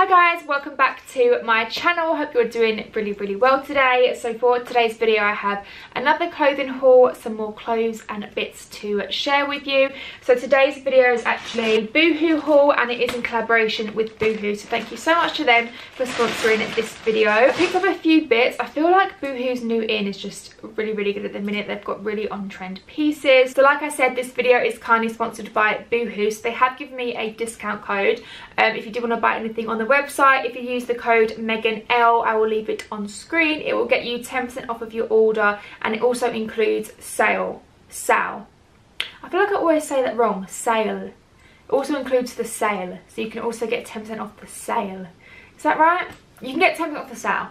Hi guys, welcome back to my channel. Hope you're doing really, really well today. So for today's video, I have another clothing haul, some more clothes and bits to share with you. So today's video is actually Boohoo haul and it is in collaboration with Boohoo. So thank you so much to them for sponsoring this video. I picked up a few bits. I feel like Boohoo's new in is just really, really good at the minute. They've got really on-trend pieces. So like I said, this video is kindly sponsored by Boohoo. So they have given me a discount code um, if you do want to buy anything on the website. If you use the code Megan L, I will leave it on screen. It will get you 10% off of your order and it also includes sale. Sale. I feel like I always say that wrong. Sale. It also includes the sale. So you can also get 10% off the sale. Is that right? You can get 10% off the sale.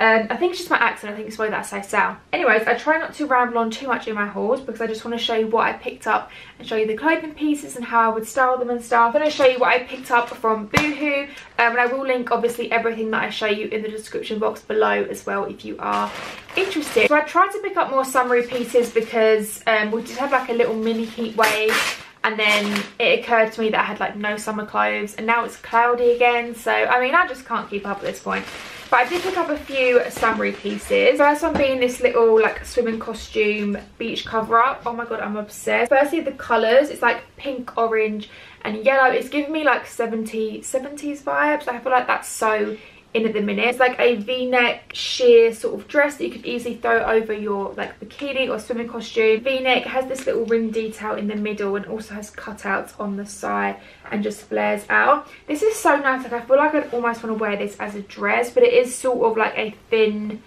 Um, I think it's just my accent, I think it's why that I say Sal. Anyways, I try not to ramble on too much in my hauls because I just want to show you what I picked up and show you the clothing pieces and how I would style them and stuff. I'm going to show you what I picked up from Boohoo um, and I will link obviously everything that I show you in the description box below as well if you are interested. So I tried to pick up more summery pieces because um, we did have like a little mini heat wave and then it occurred to me that I had like no summer clothes and now it's cloudy again so I mean I just can't keep up at this point but I did pick up a few summery pieces. First one being this little like swimming costume beach cover up. Oh my god, I'm obsessed. Firstly, the colours. It's like pink, orange and yellow. It's giving me like 70, 70s vibes. I feel like that's so in at the minute. It's like a v-neck sheer sort of dress that you could easily throw over your like bikini or swimming costume. V-neck has this little ring detail in the middle and also has cutouts on the side and just flares out. This is so nice. Like I feel like I'd almost want to wear this as a dress but it is sort of like a thin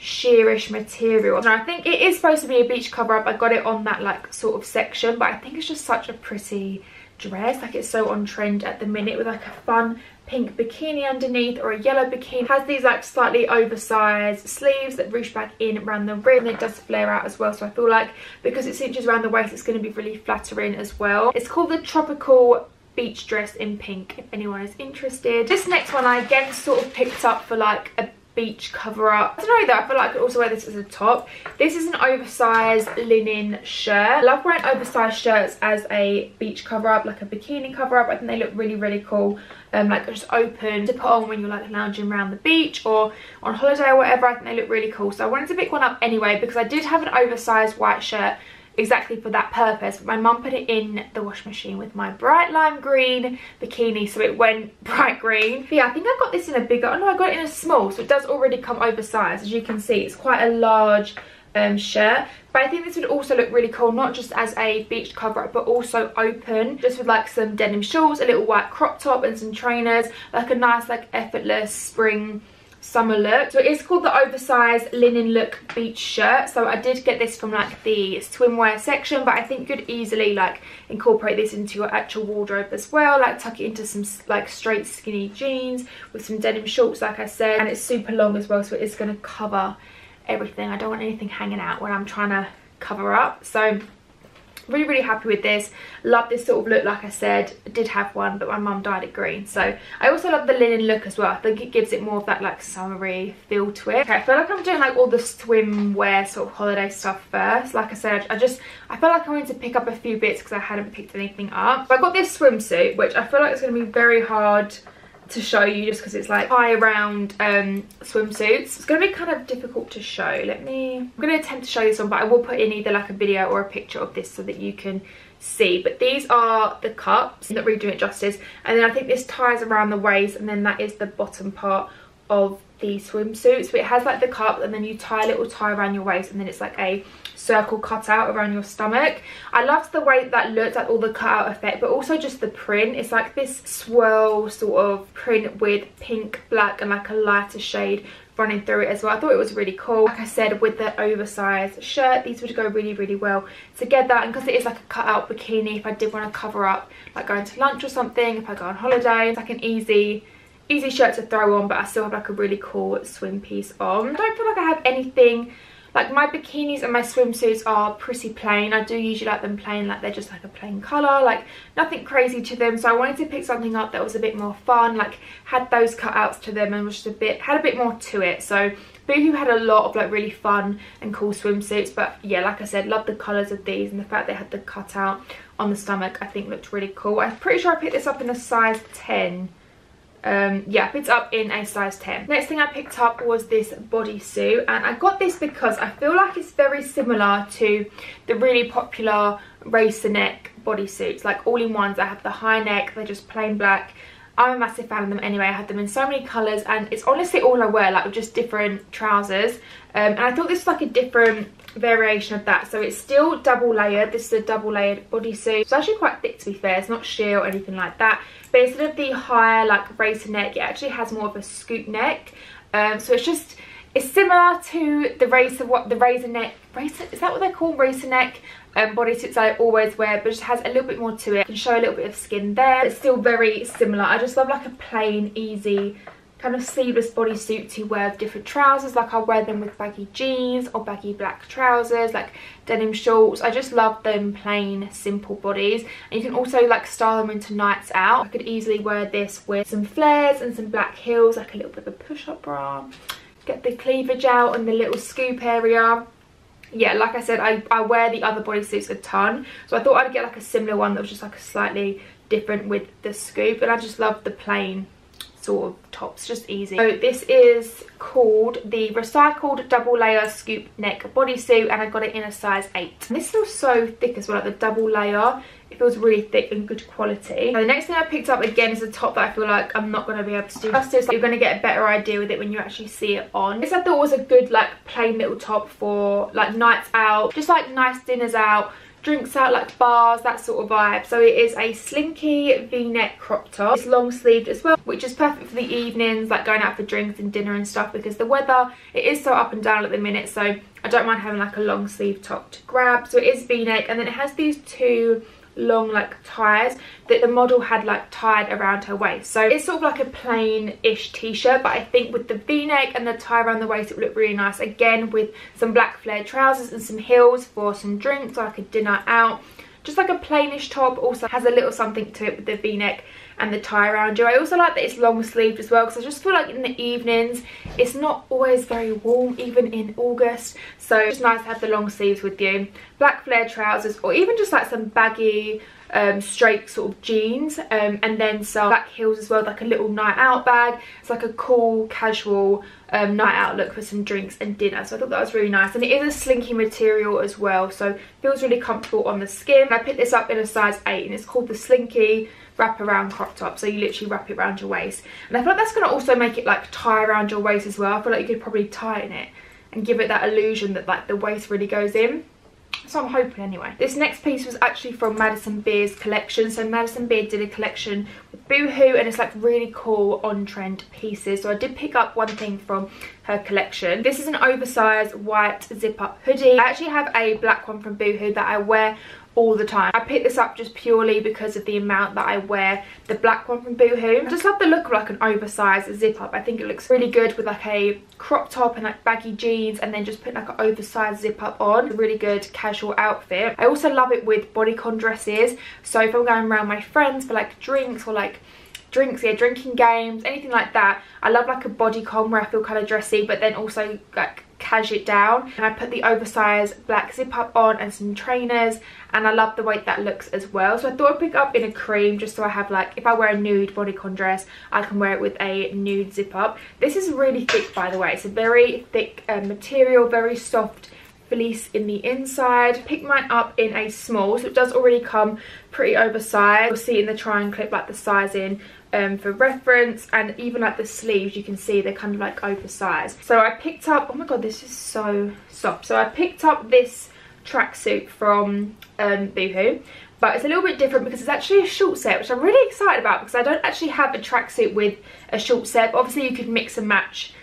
sheerish material and I think it is supposed to be a beach cover up I got it on that like sort of section but I think it's just such a pretty dress like it's so on trend at the minute with like a fun pink bikini underneath or a yellow bikini. Has these like slightly oversized sleeves that ruche back in around the rim. It does flare out as well. So I feel like because it cinches around the waist, it's going to be really flattering as well. It's called the Tropical beach dress in pink if anyone is interested. This next one I again sort of picked up for like a beach cover up. I don't know though, I feel like I could also wear this as a top. This is an oversized linen shirt. I love wearing oversized shirts as a beach cover up, like a bikini cover up. I think they look really, really cool. Um, like just open to put on when you're like lounging around the beach or on holiday or whatever. I think they look really cool. So I wanted to pick one up anyway because I did have an oversized white shirt exactly for that purpose. But my mum put it in the wash machine with my bright lime green bikini so it went bright green. But yeah i think i got this in a bigger oh no i got it in a small so it does already come oversized as you can see. It's quite a large um, shirt. But I think this would also look really cool not just as a beach cover up, but also open just with like some denim shorts a little white crop top and some trainers like a nice like effortless spring summer look. So it is called the oversized linen look beach shirt. So I did get this from like the swimwear section, but I think you could easily like incorporate this into your actual wardrobe as well. Like tuck it into some like straight skinny jeans with some denim shorts like I said. And it's super long as well, so it is going to cover everything. I don't want anything hanging out when I'm trying to cover up. So really really happy with this. Love this sort of look like i said I did have one but my mum dyed it green. So i also love the linen look as well. I think it gives it more of that like summery feel to it. Okay i feel like i'm doing like all the swimwear sort of holiday stuff first. Like i said i just i felt like i wanted to pick up a few bits because i hadn't picked anything up. I got this swimsuit which i feel like it's going to be very hard to show you just because it's like high around um, swimsuits. It's going to be kind of difficult to show. Let me... I'm going to attempt to show this one, but I will put in either like a video or a picture of this so that you can see. But these are the cups. Not really doing it justice. And then I think this ties around the waist and then that is the bottom part of the swimsuit. So it has like the cup and then you tie a little tie around your waist and then it's like a circle cut out around your stomach. I loved the way that looked, like all the cutout effect, but also just the print. It's like this swirl sort of print with pink, black and like a lighter shade running through it as well. I thought it was really cool. Like I said, with the oversized shirt, these would go really, really well together. And because it is like a cut-out bikini, if I did want to cover up, like going to lunch or something, if I go on holiday, it's like an easy easy shirt to throw on but I still have like a really cool swim piece on. I don't feel like I have anything like my bikinis and my swimsuits are pretty plain. I do usually like them plain, like they're just like a plain colour, like nothing crazy to them. So I wanted to pick something up that was a bit more fun, like had those cutouts to them and was just a bit, had a bit more to it. So Boohoo had a lot of like really fun and cool swimsuits. But yeah, like I said, love the colours of these and the fact they had the cutout on the stomach I think looked really cool. I'm pretty sure I picked this up in a size 10 um, yeah, I picked up in a size 10. Next thing I picked up was this bodysuit and I got this because I feel like it's very similar to the really popular racer neck bodysuits, like all-in-ones that have the high neck, they're just plain black. I'm a massive fan of them anyway. I had them in so many colours and it's honestly all I wear, like just different trousers. Um, and I thought this was like a different variation of that. So it's still double layered. This is a double layered bodysuit. It's actually quite thick to be fair. It's not sheer or anything like that. But instead of the higher like racer neck, it actually has more of a scoop neck. Um, so it's just, it's similar to the racer, what the razor neck, racer, is that what they're called? Racer neck um, bodysuits I always wear, but just has a little bit more to it. can show a little bit of skin there. It's still very similar. I just love like a plain, easy, kind of sleeveless bodysuit to wear with different trousers. Like I'll wear them with baggy jeans or baggy black trousers like denim shorts. I just love them plain simple bodies. And you can also like style them into nights out. I could easily wear this with some flares and some black heels like a little bit of a push-up bra. Get the cleavage out and the little scoop area. Yeah like i said I, I wear the other bodysuits a ton. So i thought i'd get like a similar one that was just like a slightly different with the scoop. And i just love the plain sort of tops just easy so this is called the recycled double layer scoop neck bodysuit and i got it in a size 8 and this feels so thick as well like the double layer it feels really thick and good quality. The next thing I picked up again is a top that I feel like I'm not going to be able to do justice. You're going to get a better idea with it when you actually see it on. This I thought was a good like plain little top for like nights out, just like nice dinners out drinks out like bars that sort of vibe. So it is a slinky v-neck crop top. It's long sleeved as well which is perfect for the evenings like going out for drinks and dinner and stuff because the weather it is so up and down at the minute so i don't mind having like a long sleeve top to grab. So it is v-neck and then it has these two long like ties that the model had like tied around her waist. So it's sort of like a plain-ish t-shirt but I think with the v-neck and the tie around the waist it would look really nice. Again with some black flared trousers and some heels for some drinks like a dinner out. Just like a plainish top also has a little something to it with the v-neck and the tie around you. I also like that it's long sleeved as well because I just feel like in the evenings it's not always very warm even in August. So it's nice to have the long sleeves with you. Black flare trousers or even just like some baggy um, straight sort of jeans um, and then some black heels as well like a little night out bag. It's like a cool casual um, night out look for some drinks and dinner. So I thought that was really nice. And it is a slinky material as well so feels really comfortable on the skin. I picked this up in a size 8 and it's called the slinky wrap around crop top so you literally wrap it around your waist and I feel like that's going to also make it like tie around your waist as well I feel like you could probably tighten it and give it that illusion that like the waist really goes in so I'm hoping anyway. This next piece was actually from Madison Beer's collection. So Madison Beer did a collection with Boohoo and it's like really cool on-trend pieces. So I did pick up one thing from her collection. This is an oversized white zip-up hoodie. I actually have a black one from Boohoo that I wear all the time. I picked this up just purely because of the amount that I wear the black one from Boohoo. I just love the look of like an oversized zip up. I think it looks really good with like a crop top and like baggy jeans and then just put like an oversized zip up on. A really good casual outfit. I also love it with bodycon dresses. So if I'm going around my friends for like drinks or like drinks yeah drinking games anything like that i love like a bodycon where i feel kind of dressy but then also like cash it down. And I put the oversized black zip up on and some trainers and I love the way that looks as well. So I thought I'd pick up in a cream just so I have like if I wear a nude bodycon dress I can wear it with a nude zip up. This is really thick by the way. It's a very thick uh, material very soft fleece in the inside. Pick mine up in a small so it does already come pretty oversized. You'll see in the try and clip like the sizing um, for reference and even like the sleeves you can see they're kind of like oversized. So I picked up oh my god this is so soft. So I picked up this tracksuit from um, Boohoo but it's a little bit different because it's actually a short set which I'm really excited about because I don't actually have a tracksuit with a short set but obviously you could mix and match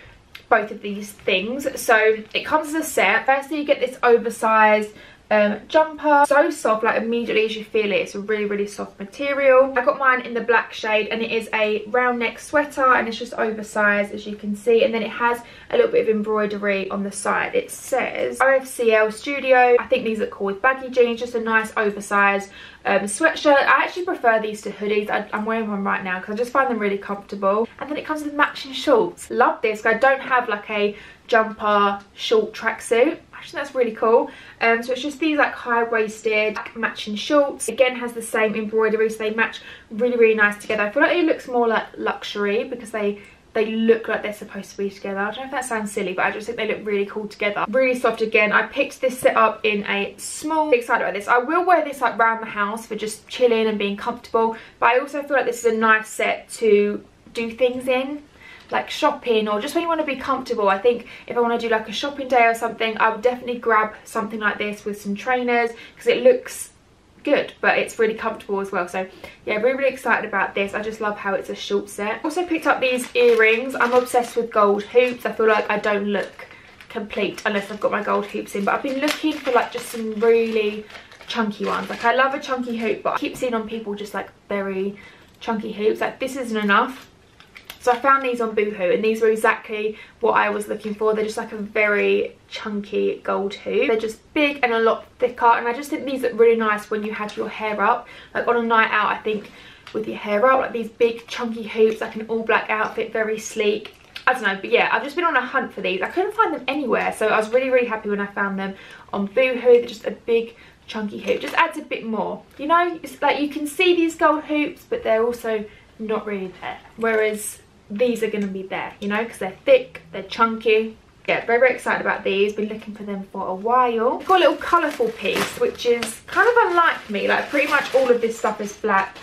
both of these things. So it comes as a set. Firstly you get this oversized um, jumper so soft like immediately as you feel it it's a really really soft material. I got mine in the black shade and it is a round neck sweater and it's just oversized as you can see and then it has a little bit of embroidery on the side. It says ofcl studio. I think these are called baggy jeans just a nice oversized um, sweatshirt i actually prefer these to hoodies I, am wearing one right now because i just find them really comfortable and then it comes with matching shorts love this i don't have like a jumper short tracksuit I think that's really cool. Um, so it's just these like high-waisted matching shorts. Again, has the same embroidery, so they match really, really nice together. I feel like it looks more like luxury because they they look like they're supposed to be together. I don't know if that sounds silly, but I just think they look really cool together. Really soft again. I picked this set up in a small. Excited about this. I will wear this like around the house for just chilling and being comfortable. But I also feel like this is a nice set to do things in like shopping or just when you want to be comfortable i think if i want to do like a shopping day or something i would definitely grab something like this with some trainers because it looks good but it's really comfortable as well. So yeah really really excited about this. I just love how it's a short set. Also picked up these earrings. I'm obsessed with gold hoops. I feel like i don't look complete unless i've got my gold hoops in but i've been looking for like just some really chunky ones. Like i love a chunky hoop but i keep seeing on people just like very chunky hoops. Like this isn't enough so I found these on Boohoo and these were exactly what I was looking for. They're just like a very chunky gold hoop. They're just big and a lot thicker and I just think these look really nice when you have your hair up. Like on a night out I think with your hair up, like these big chunky hoops, like an all black outfit, very sleek. I don't know, but yeah, I've just been on a hunt for these. I couldn't find them anywhere, so I was really, really happy when I found them on Boohoo. They're just a big chunky hoop. Just adds a bit more. You know, it's like you can see these gold hoops, but they're also not really there. Whereas these are going to be there, you know, because they're thick, they're chunky. Yeah, very, very excited about these. Been looking for them for a while. Got a little colourful piece, which is kind of unlike me. Like, pretty much all of this stuff is black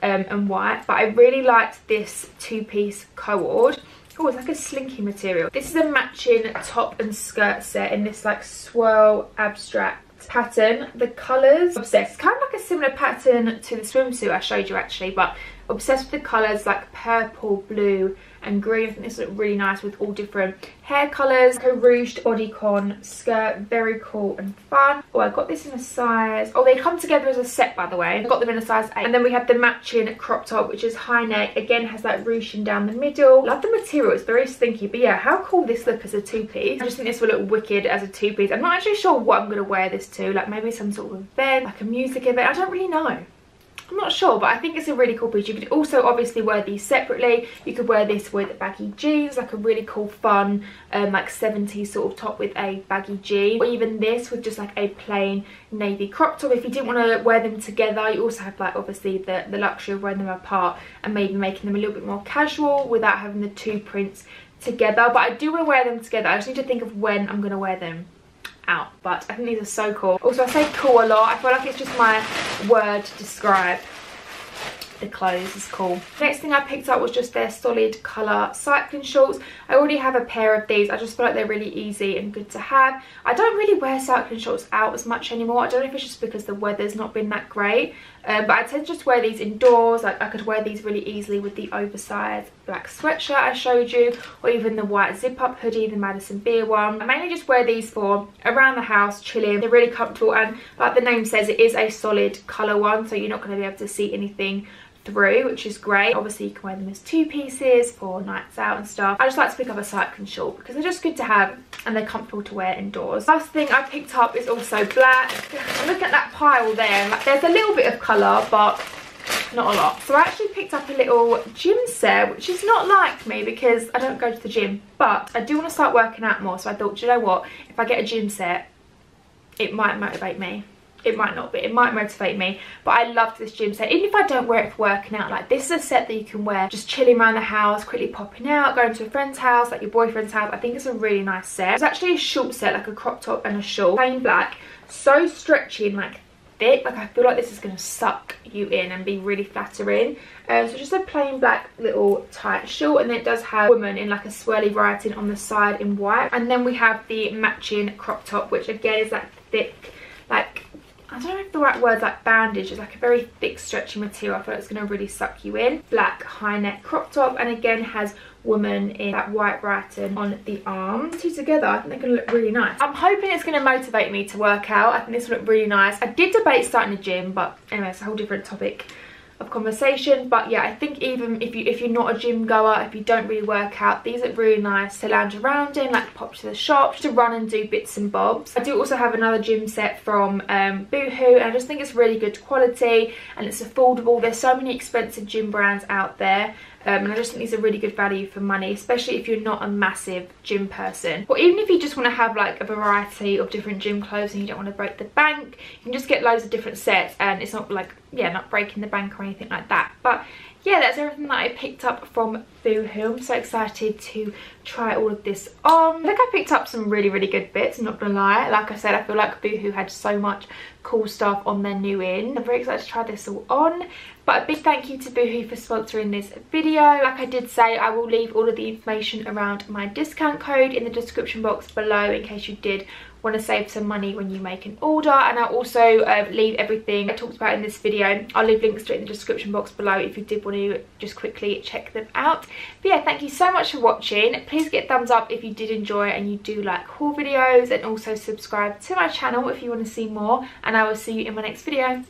um, and white. But I really liked this two-piece co-ord. Oh, it's like a slinky material. This is a matching top and skirt set in this, like, swirl abstract pattern. The colours, obsessed. Kind of like a similar pattern to the swimsuit I showed you, actually. But obsessed with the colours like purple, blue and green. I think this looks really nice with all different hair colours. Like a ruched bodycon skirt, very cool and fun. Oh, I got this in a size, oh they come together as a set by the way. I got them in a size 8. And then we have the matching crop top which is high neck, again has that ruching down the middle. Love the material, it's very stinky. but yeah, how cool this look as a two-piece. I just think this will look wicked as a two-piece. I'm not actually sure what I'm going to wear this to, like maybe some sort of event, like a music event, I don't really know. I'm not sure, but I think it's a really cool piece. You could also obviously wear these separately. You could wear this with baggy jeans, like a really cool, fun, um, like 70s sort of top with a baggy jean. Or even this with just like a plain navy crop top. If you didn't want to wear them together, you also have like obviously the, the luxury of wearing them apart and maybe making them a little bit more casual without having the two prints together. But I do want to wear them together. I just need to think of when I'm going to wear them out but I think these are so cool also I say cool a lot I feel like it's just my word to describe the clothes is cool. Next thing I picked up was just their solid colour cycling shorts. I already have a pair of these. I just feel like they're really easy and good to have. I don't really wear cycling shorts out as much anymore. I don't know if it's just because the weather's not been that great. Um, but I tend to just wear these indoors. Like I could wear these really easily with the oversized black sweatshirt I showed you. Or even the white zip up hoodie, the Madison Beer one. I mainly just wear these for around the house, chilling. They're really comfortable and like the name says, it is a solid colour one. So you're not going to be able to see anything through which is great. Obviously you can wear them as two pieces for nights out and stuff. I just like to pick up a cycling short because they're just good to have and they're comfortable to wear indoors. Last thing i picked up is also black. Look at that pile there. Like, there's a little bit of color but not a lot. So i actually picked up a little gym set which is not like me because i don't go to the gym but i do want to start working out more. So i thought you know what? If i get a gym set it might motivate me it might not be it might motivate me but i loved this gym. Set even if i don't wear it for working out like this is a set that you can wear just chilling around the house quickly popping out going to a friend's house like your boyfriend's house. I think it's a really nice set. It's actually a short set like a crop top and a shawl. Plain black so stretchy and like thick. Like i feel like this is going to suck you in and be really flattering. Um, so just a plain black little tight shawl and then it does have woman in like a swirly writing on the side in white. And then we have the matching crop top which again is that thick like I don't know if the right word's like bandage. It's like a very thick stretchy material. I feel like it's going to really suck you in. Black high neck crop top and again has woman in that white writing on the arms. Two together, I think they're going to look really nice. I'm hoping it's going to motivate me to work out. I think this will look really nice. I did debate starting a gym, but anyway, it's a whole different topic of conversation but yeah i think even if you if you're not a gym goer if you don't really work out these are really nice to lounge around in like pop to the shop to run and do bits and bobs. I do also have another gym set from um, boohoo and i just think it's really good quality and it's affordable. There's so many expensive gym brands out there um, and I just think these are really good value for money especially if you're not a massive gym person. Or even if you just want to have like a variety of different gym clothes and you don't want to break the bank you can just get loads of different sets and it's not like yeah not breaking the bank or anything like that. But yeah, that's everything that I picked up from Boohoo. I'm so excited to try all of this on. I think I picked up some really, really good bits, not gonna lie. Like I said, I feel like Boohoo had so much cool stuff on their new in. I'm very excited to try this all on. But a big thank you to Boohoo for sponsoring this video. Like I did say, I will leave all of the information around my discount code in the description box below in case you did want to save some money when you make an order. And I'll also uh, leave everything I talked about in this video. I'll leave links to it in the description box below if you did want to just quickly check them out. But yeah thank you so much for watching. Please get thumbs up if you did enjoy and you do like haul videos. And also subscribe to my channel if you want to see more. And I will see you in my next video